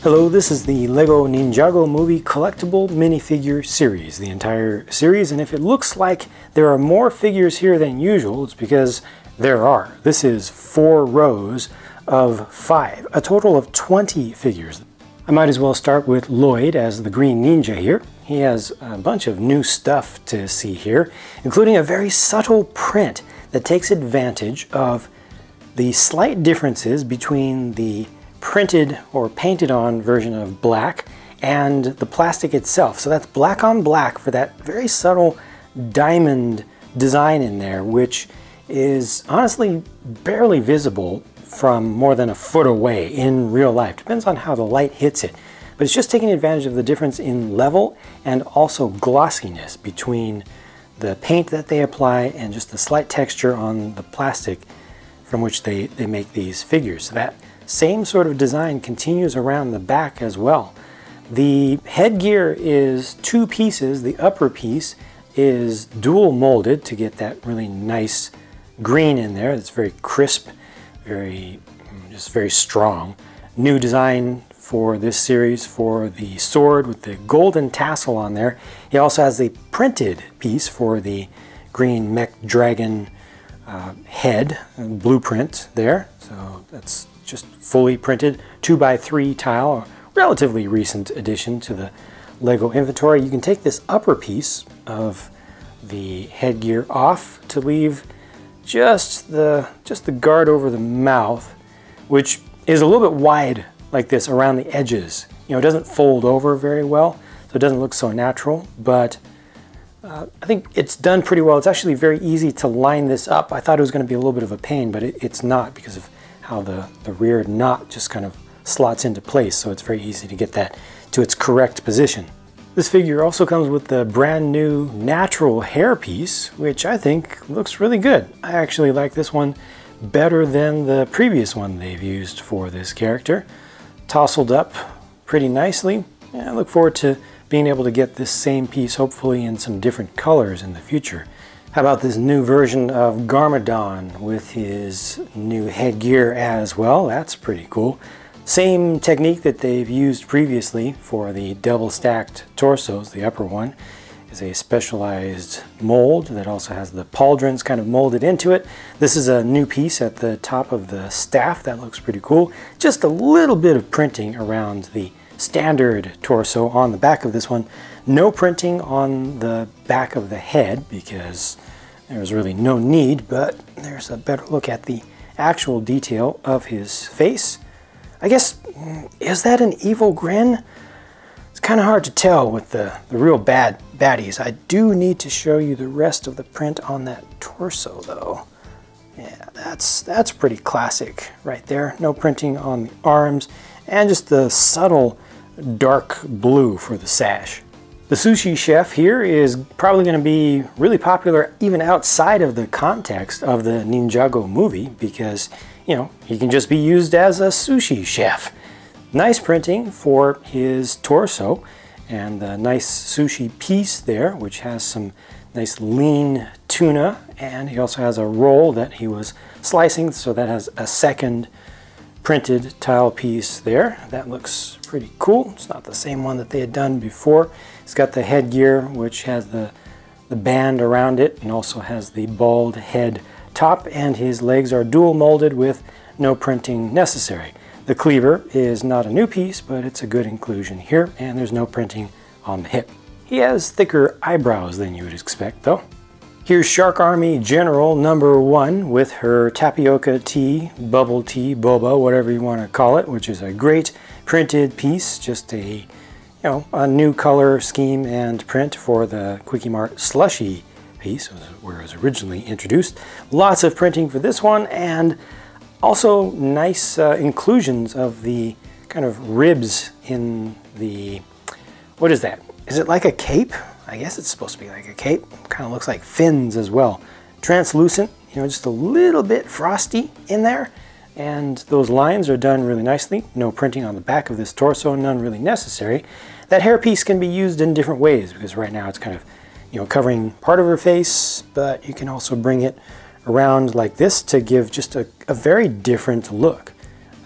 Hello, this is the LEGO Ninjago Movie Collectible Minifigure Series, the entire series, and if it looks like there are more figures here than usual, it's because there are. This is four rows of five, a total of 20 figures. I might as well start with Lloyd as the Green Ninja here. He has a bunch of new stuff to see here, including a very subtle print that takes advantage of the slight differences between the printed or painted on version of black and the plastic itself. So that's black on black for that very subtle diamond design in there, which is honestly barely visible from more than a foot away in real life. Depends on how the light hits it. But it's just taking advantage of the difference in level and also glossiness between the paint that they apply and just the slight texture on the plastic from which they, they make these figures. So that same sort of design continues around the back as well. The headgear is two pieces. The upper piece is dual molded to get that really nice green in there. It's very crisp, very just very strong. New design for this series for the sword with the golden tassel on there. He also has the printed piece for the green mech dragon uh, head blueprint there. So that's just fully printed 2x3 tile, a relatively recent addition to the LEGO inventory. You can take this upper piece of the headgear off to leave just the, just the guard over the mouth, which is a little bit wide like this around the edges. You know, it doesn't fold over very well, so it doesn't look so natural, but uh, I think it's done pretty well. It's actually very easy to line this up. I thought it was going to be a little bit of a pain, but it, it's not because of how the, the rear knot just kind of slots into place, so it's very easy to get that to its correct position. This figure also comes with the brand new natural hair piece, which I think looks really good. I actually like this one better than the previous one they've used for this character. Tousled up pretty nicely. I look forward to being able to get this same piece hopefully in some different colors in the future. How about this new version of Garmadon with his new headgear as well? That's pretty cool. Same technique that they've used previously for the double stacked torsos, the upper one is a specialized mold that also has the pauldrons kind of molded into it. This is a new piece at the top of the staff that looks pretty cool. Just a little bit of printing around the standard torso on the back of this one. No printing on the back of the head because there's really no need, but there's a better look at the actual detail of his face. I guess, mm, is that an evil grin? It's kind of hard to tell with the, the real bad baddies. I do need to show you the rest of the print on that torso though. Yeah, that's, that's pretty classic right there. No printing on the arms and just the subtle dark blue for the sash. The sushi chef here is probably going to be really popular even outside of the context of the Ninjago movie because, you know, he can just be used as a sushi chef. Nice printing for his torso and the nice sushi piece there, which has some nice lean tuna and he also has a roll that he was slicing so that has a second printed tile piece there. That looks pretty cool. It's not the same one that they had done before. It's got the headgear, which has the, the band around it and also has the bald head top and his legs are dual molded with no printing necessary. The cleaver is not a new piece, but it's a good inclusion here and there's no printing on the hip. He has thicker eyebrows than you would expect though. Here's Shark Army General number one with her tapioca tea, bubble tea, boba, whatever you want to call it, which is a great printed piece, just a you know a new color scheme and print for the Kwik-E-Mart slushy piece, where it was originally introduced. Lots of printing for this one, and also nice uh, inclusions of the kind of ribs in the, what is that? Is it like a cape? I guess it's supposed to be like a cape. Kind of looks like fins as well. Translucent, you know, just a little bit frosty in there. And those lines are done really nicely. No printing on the back of this torso, none really necessary. That hairpiece can be used in different ways because right now it's kind of, you know, covering part of her face, but you can also bring it around like this to give just a, a very different look.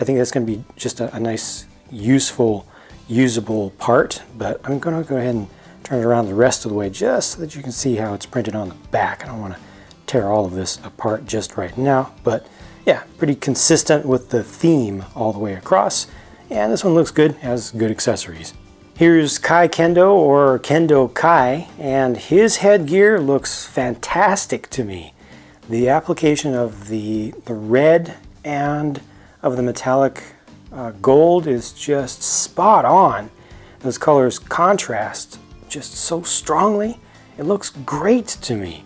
I think that's going to be just a, a nice, useful, usable part, but I'm gonna go ahead and turn it around the rest of the way just so that you can see how it's printed on the back. I don't wanna tear all of this apart just right now, but yeah, pretty consistent with the theme all the way across. And this one looks good, has good accessories. Here's Kai Kendo or Kendo Kai, and his headgear looks fantastic to me. The application of the, the red and of the metallic uh, gold is just spot on. Those colors contrast just so strongly. It looks great to me.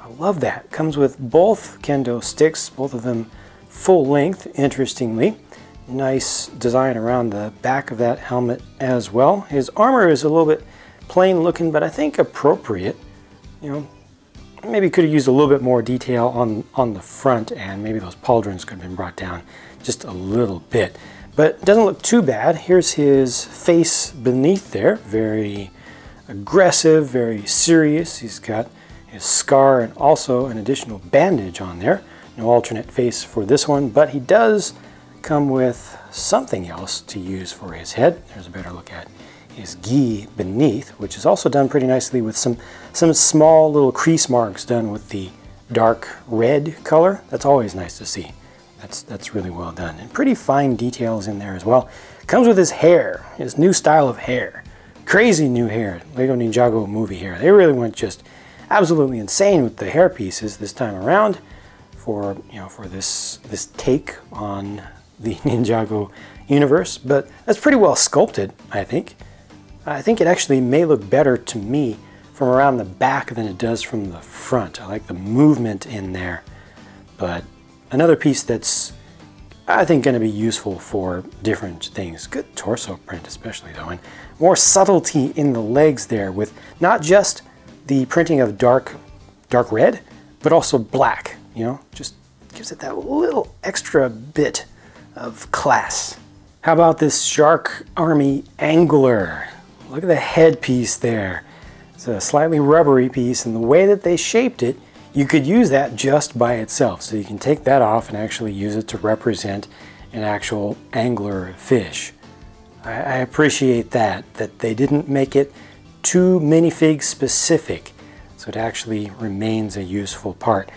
I love that. Comes with both kendo sticks, both of them full length, interestingly. Nice design around the back of that helmet as well. His armor is a little bit plain looking, but I think appropriate. You know, maybe could have used a little bit more detail on, on the front and maybe those pauldrons could have been brought down just a little bit. But doesn't look too bad. Here's his face beneath there. Very aggressive, very serious. He's got his scar and also an additional bandage on there. No alternate face for this one, but he does come with something else to use for his head. There's a better look at his gi beneath, which is also done pretty nicely with some, some small little crease marks done with the dark red color. That's always nice to see. That's, that's really well done. And pretty fine details in there as well. Comes with his hair, his new style of hair. Crazy new hair, Lego Ninjago movie hair. They really went just absolutely insane with the hair pieces this time around for, you know, for this, this take on the Ninjago universe. But that's pretty well sculpted, I think. I think it actually may look better to me from around the back than it does from the front. I like the movement in there. But another piece that's, I think, going to be useful for different things. Good torso print especially, though. And more subtlety in the legs there with not just the printing of dark, dark red, but also black, you know, just gives it that little extra bit of class. How about this Shark Army Angler? Look at the headpiece there. It's a slightly rubbery piece, and the way that they shaped it, you could use that just by itself. So you can take that off and actually use it to represent an actual angler fish. I, I appreciate that, that they didn't make it too minifig specific, so it actually remains a useful part.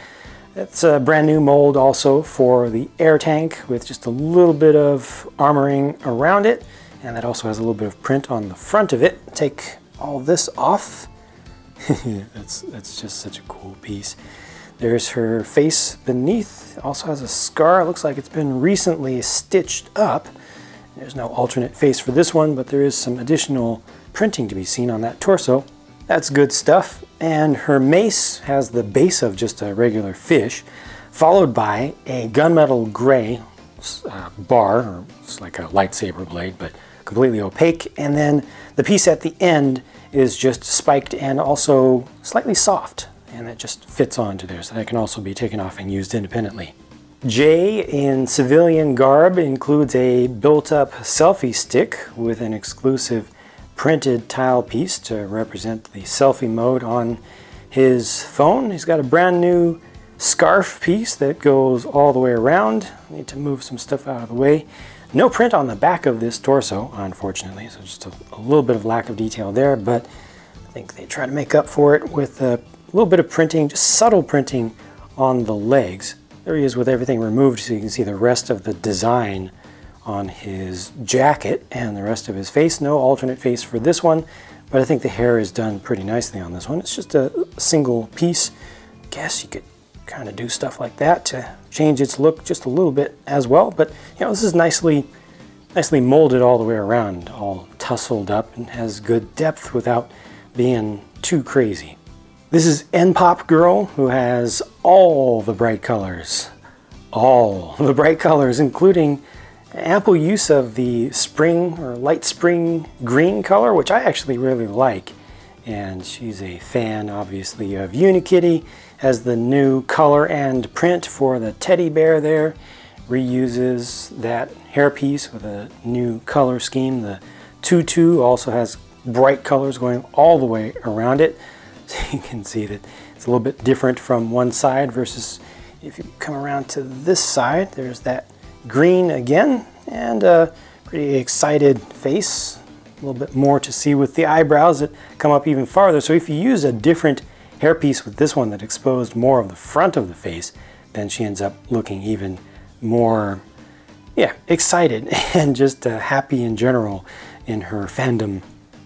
It's a brand new mold also for the air tank with just a little bit of armoring around it and that also has a little bit of print on the front of it. Take all this off. that's, that's just such a cool piece. There's her face beneath. Also has a scar. Looks like it's been recently stitched up. There's no alternate face for this one, but there is some additional printing to be seen on that torso. That's good stuff. And her mace has the base of just a regular fish, followed by a gunmetal gray uh, bar, or it's like a lightsaber blade, but completely opaque. And then the piece at the end is just spiked and also slightly soft. And it just fits onto there, so that can also be taken off and used independently. Jay in civilian garb includes a built-up selfie stick with an exclusive printed tile piece to represent the selfie mode on his phone. He's got a brand new scarf piece that goes all the way around. I Need to move some stuff out of the way. No print on the back of this torso, unfortunately, so just a, a, little bit of lack of detail there, but I think they try to make up for it with a little bit of printing, just subtle printing on the legs. There he is with everything removed so you can see the rest of the design on his jacket and the rest of his face. No alternate face for this one, but I think the hair is done pretty nicely on this one. It's just a single piece. Guess you could kind of do stuff like that to change its look just a little bit as well. But you know, this is nicely, nicely molded all the way around, all tussled up and has good depth without being too crazy. This is N-Pop Girl who has all the bright colors. All the bright colors, including ample use of the spring or light spring green color, which I actually really like. And she's a fan, obviously, of Unikitty has the new color and print for the teddy bear there. Reuses that hairpiece with a new color scheme. The tutu also has bright colors going all the way around it. So you can see that it's a little bit different from one side versus if you come around to this side, there's that green again and a Pretty excited face. A little bit more to see with the eyebrows that come up even farther. So if you use a different hairpiece with this one that exposed more of the front of the face, then she ends up looking even more, yeah, excited and just uh, happy in general in her fandom.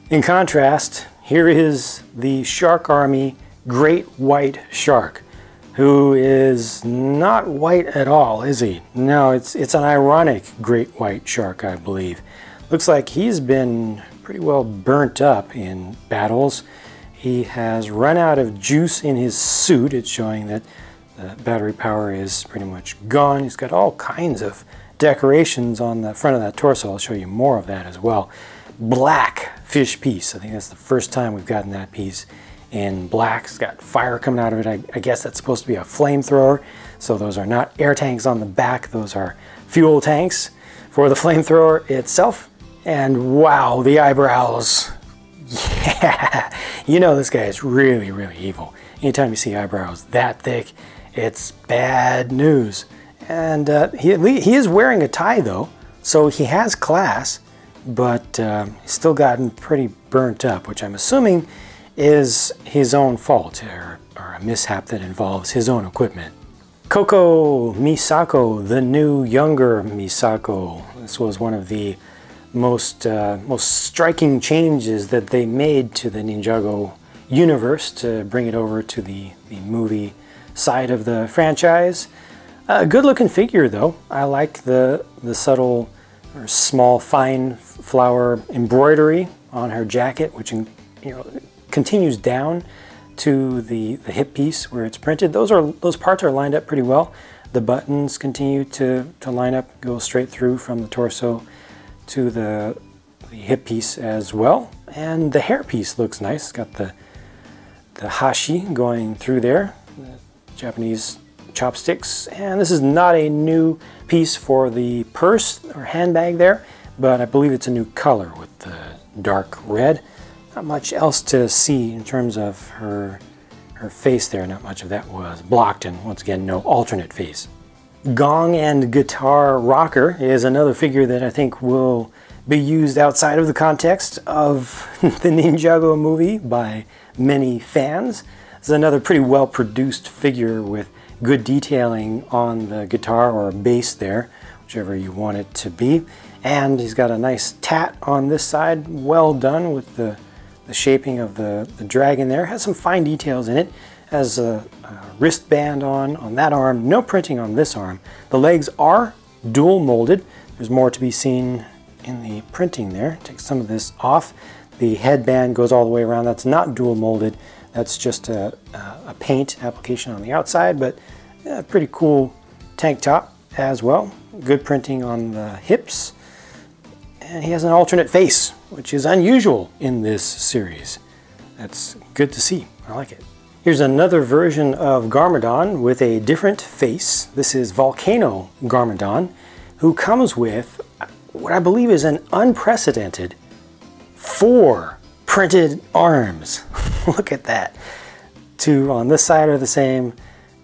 In contrast, here is the Shark Army Great White Shark, who is not white at all, is he? No, it's, it's an ironic Great White Shark, I believe. Looks like he's been pretty well burnt up in battles. He has run out of juice in his suit. It's showing that the battery power is pretty much gone. He's got all kinds of decorations on the front of that torso. I'll show you more of that as well. Black fish piece. I think that's the first time we've gotten that piece in black. It's got fire coming out of it. I, I guess that's supposed to be a flamethrower. So those are not air tanks on the back. Those are fuel tanks for the flamethrower itself. And wow, the eyebrows. Yeah, you know this guy is really, really evil. Anytime you see eyebrows that thick, it's bad news. And uh, he, he is wearing a tie though, so he has class, but uh, he's still gotten pretty burnt up, which I'm assuming is his own fault or, or a mishap that involves his own equipment. Koko Misako, the new younger Misako. This was one of the most, uh, most striking changes that they made to the Ninjago universe to bring it over to the, the movie side of the franchise. A good looking figure though. I like the, the subtle or small fine flower embroidery on her jacket, which you know continues down to the, the hip piece where it's printed. Those are those parts are lined up pretty well. The buttons continue to, to line up, go straight through from the torso to the, the hip piece as well. And the hair piece looks nice. Got the, the hashi going through there, the Japanese chopsticks. And this is not a new piece for the purse or handbag there, but I believe it's a new color with the dark red. Not much else to see in terms of her, her face there. Not much of that was blocked and once again no alternate face. Gong and Guitar Rocker is another figure that I think will be used outside of the context of the Ninjago movie by many fans. It's another pretty well produced figure with good detailing on the guitar or bass there, whichever you want it to be. And he's got a nice tat on this side, well done with the the shaping of the, the dragon there. Has some fine details in it. Has a, a wristband on on that arm. No printing on this arm. The legs are dual molded. There's more to be seen in the printing there. Take some of this off. The headband goes all the way around. That's not dual molded. That's just a, a paint application on the outside, but a pretty cool tank top as well. Good printing on the hips. And he has an alternate face, which is unusual in this series. That's good to see. I like it. Here's another version of Garmadon with a different face. This is Volcano Garmadon, who comes with what I believe is an unprecedented four printed arms. Look at that. Two on this side are the same,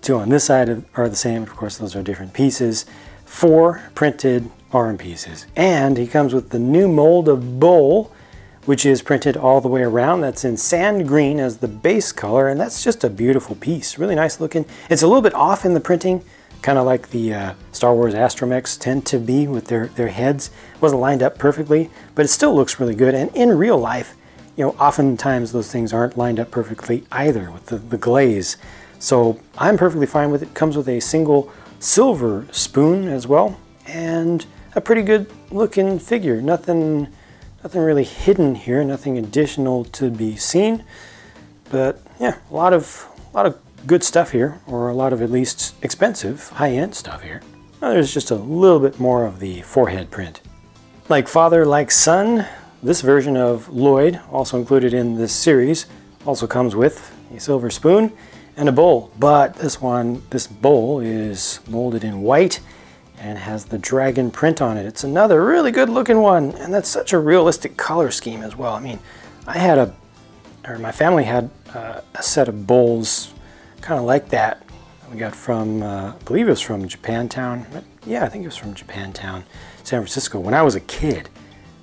two on this side are the same. Of course, those are different pieces. Four printed arm pieces. And he comes with the new mold of Bull, which is printed all the way around. That's in sand green as the base color, and that's just a beautiful piece. Really nice looking. It's a little bit off in the printing, kind of like the uh, Star Wars Astromechs tend to be with their, their heads. It wasn't lined up perfectly, but it still looks really good. And in real life, you know, oftentimes those things aren't lined up perfectly either with the, the glaze. So I'm perfectly fine with it. Comes with a single silver spoon as well. And a pretty good looking figure. Nothing, nothing really hidden here, nothing additional to be seen. But yeah, a lot of, a lot of good stuff here, or a lot of at least expensive, high-end stuff here. Now, there's just a little bit more of the forehead print. Like father, like son, this version of Lloyd, also included in this series, also comes with a silver spoon and a bowl. But this one, this bowl is molded in white and has the dragon print on it. It's another really good looking one, and that's such a realistic color scheme as well. I mean, I had a, or my family had uh, a set of bowls kind of like that. We got from, uh, I believe it was from Japantown. Yeah, I think it was from Japantown. San Francisco when I was a kid.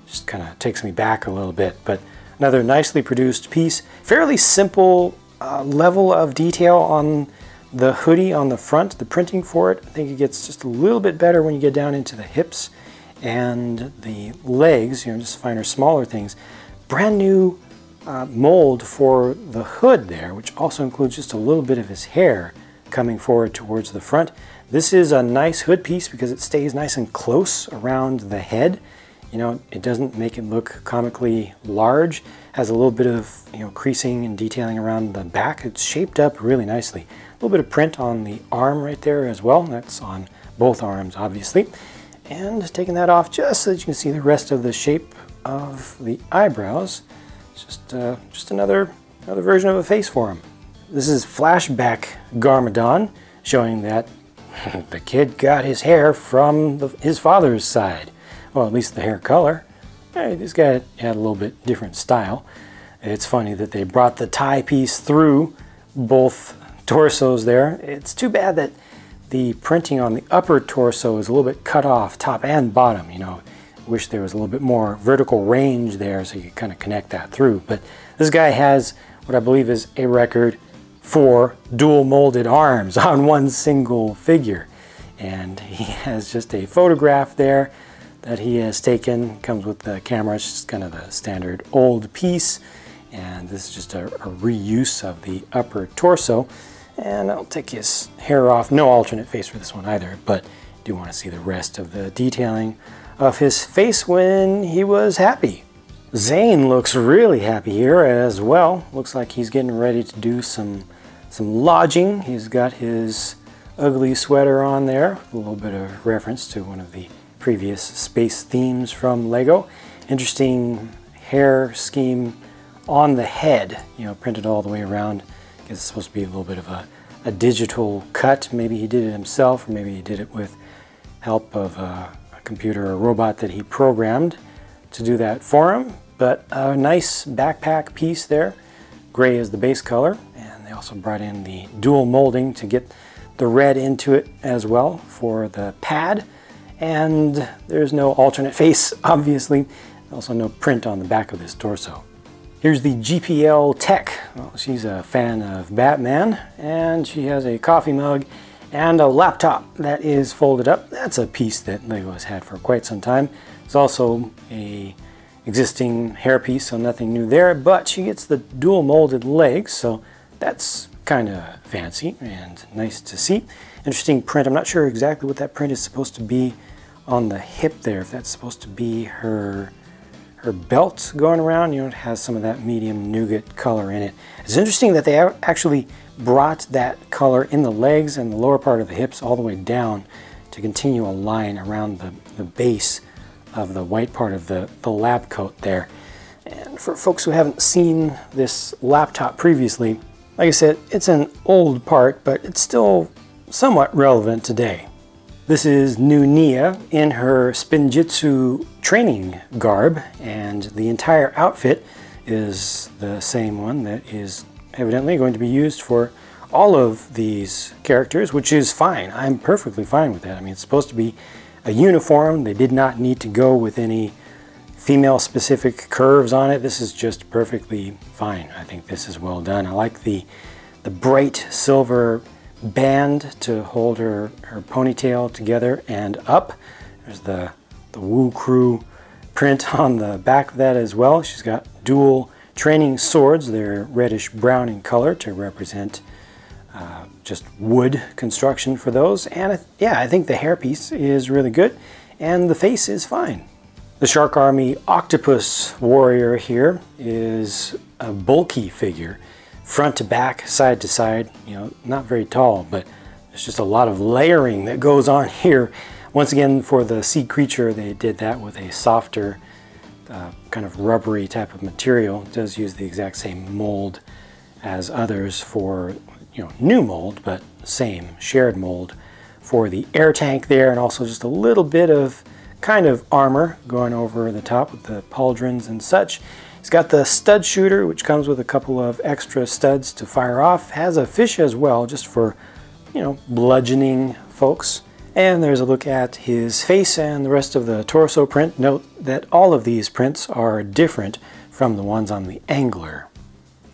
Just kind of takes me back a little bit, but another nicely produced piece. Fairly simple uh, level of detail on the hoodie on the front, the printing for it. I think it gets just a little bit better when you get down into the hips and the legs, you know, just finer, smaller things. Brand new uh, mold for the hood there, which also includes just a little bit of his hair coming forward towards the front. This is a nice hood piece because it stays nice and close around the head. You know, it doesn't make it look comically large. Has a little bit of, you know, creasing and detailing around the back. It's shaped up really nicely. A little bit of print on the arm right there as well. That's on both arms, obviously. And taking that off just so that you can see the rest of the shape of the eyebrows. It's just, uh, just another, another version of a face for him. This is flashback Garmadon, showing that the kid got his hair from the, his father's side. Well, at least the hair color. Hey, this guy had a little bit different style. It's funny that they brought the tie piece through both torsos there. It's too bad that the printing on the upper torso is a little bit cut off, top and bottom. You know, wish there was a little bit more vertical range there so you could kind of connect that through. But this guy has what I believe is a record for dual molded arms on one single figure. And he has just a photograph there that he has taken. Comes with the camera, it's just kind of the standard old piece. And this is just a, a reuse of the upper torso. And I'll take his hair off. No alternate face for this one either, but do want to see the rest of the detailing of his face when he was happy. Zane looks really happy here as well. Looks like he's getting ready to do some some lodging. He's got his ugly sweater on there, a little bit of reference to one of the previous space themes from LEGO. Interesting hair scheme on the head, you know, printed all the way around. It's supposed to be a little bit of a, a digital cut. Maybe he did it himself, or maybe he did it with help of a, a computer or robot that he programmed to do that for him. But a nice backpack piece there. Gray is the base color, and they also brought in the dual molding to get the red into it as well for the pad. And there's no alternate face, obviously. Also no print on the back of this torso. Here's the GPL Tech. Well, she's a fan of Batman, and she has a coffee mug and a laptop that is folded up. That's a piece that LEGO has had for quite some time. It's also a existing hairpiece, so nothing new there, but she gets the dual molded legs, so that's kind of fancy and nice to see. Interesting print. I'm not sure exactly what that print is supposed to be on the hip there. If that's supposed to be her her belt going around, you know, it has some of that medium nougat color in it. It's interesting that they actually brought that color in the legs and the lower part of the hips all the way down to continue a line around the, the base of the white part of the, the lab coat there. And for folks who haven't seen this laptop previously, like I said, it's an old part, but it's still somewhat relevant today. This is Nya in her Spinjitzu training garb, and the entire outfit is the same one that is evidently going to be used for all of these characters, which is fine. I'm perfectly fine with that. I mean, it's supposed to be a uniform. They did not need to go with any female specific curves on it. This is just perfectly fine. I think this is well done. I like the, the bright silver band to hold her, her ponytail together and up. There's the, the Wu Cru print on the back of that as well. She's got dual training swords. They're reddish brown in color to represent uh, just wood construction for those. And yeah, I think the hairpiece is really good and the face is fine. The Shark Army Octopus Warrior here is a bulky figure, front to back, side to side, you know, not very tall, but there's just a lot of layering that goes on here. Once again, for the sea creature, they did that with a softer, uh, kind of rubbery type of material. It does use the exact same mold as others for, you know, new mold, but same shared mold for the air tank there, and also just a little bit of kind of armor going over the top with the pauldrons and such. It's got the stud shooter, which comes with a couple of extra studs to fire off. Has a fish as well, just for, you know, bludgeoning folks. And there's a look at his face and the rest of the torso print. Note that all of these prints are different from the ones on the Angler.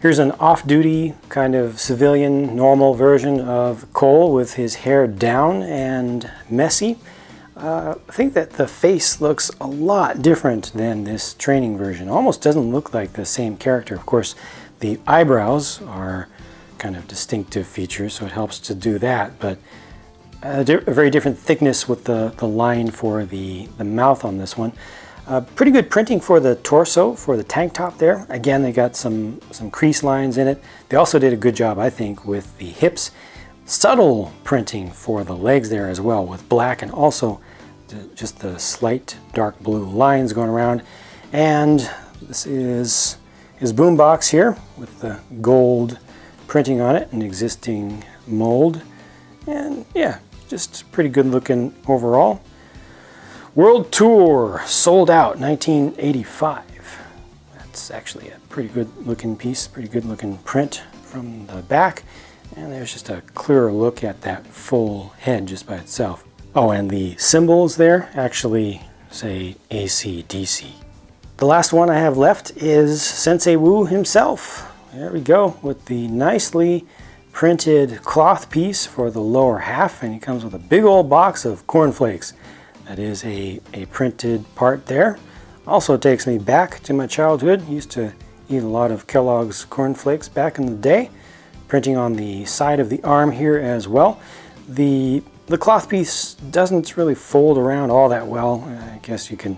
Here's an off-duty kind of civilian normal version of Cole with his hair down and messy. Uh, I think that the face looks a lot different than this training version. Almost doesn't look like the same character. Of course, the eyebrows are kind of distinctive features, so it helps to do that. But a, a, very different thickness with the, the line for the, the mouth on this one. Uh, pretty good printing for the torso, for the tank top there. Again, they got some, some crease lines in it. They also did a good job, I think, with the hips. Subtle printing for the legs there as well, with black and also just the slight dark blue lines going around. And this is his boombox here with the gold printing on it, an existing mold. And yeah, just pretty good looking overall. World Tour sold out 1985. That's actually a pretty good looking piece, pretty good looking print from the back. And there's just a clearer look at that full head just by itself. Oh, and the symbols there actually say ACDC. The last one I have left is Sensei Wu himself. There we go with the nicely printed cloth piece for the lower half and he comes with a big old box of cornflakes. That is a, a printed part there. Also takes me back to my childhood. Used to eat a lot of Kellogg's cornflakes back in the day. Printing on the side of the arm here as well. The, the cloth piece doesn't really fold around all that well. I guess you can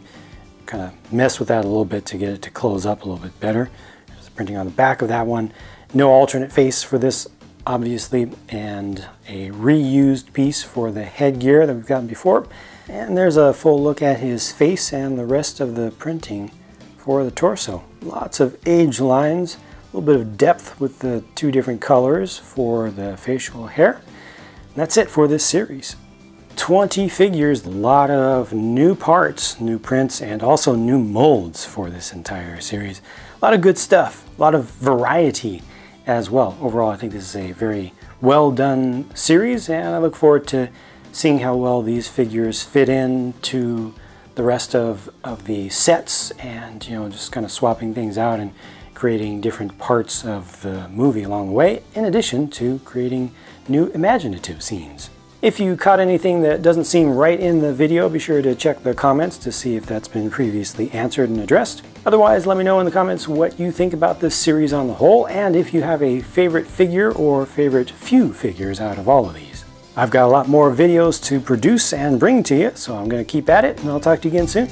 kind of mess with that a little bit to get it to close up a little bit better. There's printing on the back of that one. No alternate face for this obviously, and a reused piece for the headgear that we've gotten before. And there's a full look at his face and the rest of the printing for the torso. Lots of age lines, a little bit of depth with the two different colors for the facial hair. And that's it for this series. 20 figures, a lot of new parts, new prints, and also new molds for this entire series. A lot of good stuff, a lot of variety as well. Overall, I think this is a very well done series, and I look forward to seeing how well these figures fit in to the rest of, of the sets and, you know, just kind of swapping things out and creating different parts of the movie along the way, in addition to creating new imaginative scenes. If you caught anything that doesn't seem right in the video, be sure to check the comments to see if that's been previously answered and addressed. Otherwise, let me know in the comments what you think about this series on the whole, and if you have a favorite figure or favorite few figures out of all of these. I've got a lot more videos to produce and bring to you, so I'm going to keep at it, and I'll talk to you again soon.